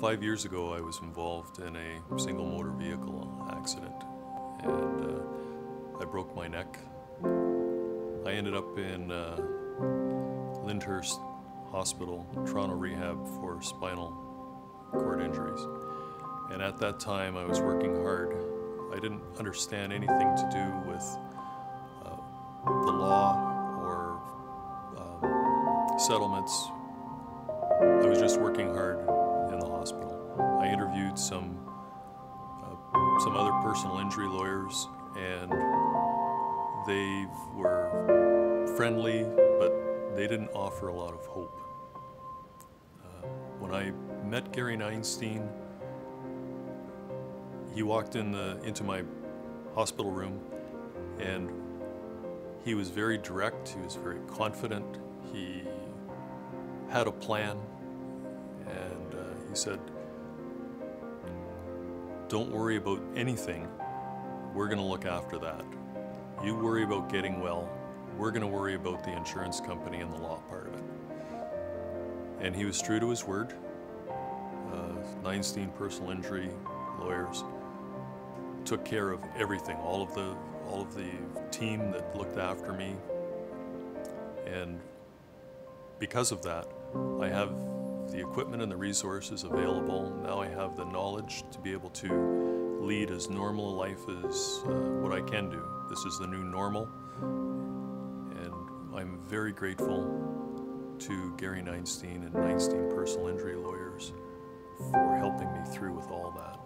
Five years ago, I was involved in a single motor vehicle accident, and uh, I broke my neck. I ended up in uh, Lyndhurst Hospital, Toronto Rehab for spinal cord injuries. And at that time, I was working hard. I didn't understand anything to do with uh, the law or um, settlements. Interviewed some uh, some other personal injury lawyers, and they were friendly, but they didn't offer a lot of hope. Uh, when I met Gary Neinstein, he walked in the, into my hospital room, and he was very direct. He was very confident. He had a plan, and uh, he said, Don't worry about anything. We're going to look after that. You worry about getting well. We're going to worry about the insurance company and the law part of it. And he was true to his word. Uh, Neinstein personal injury lawyers took care of everything, all of the all of the team that looked after me. And because of that, I have the equipment and the resources available. Now I have the knowledge to be able to lead as normal a life as uh, what I can do. This is the new normal. And I'm very grateful to Gary Neinstein and Neinstein Personal Injury Lawyers for helping me through with all that.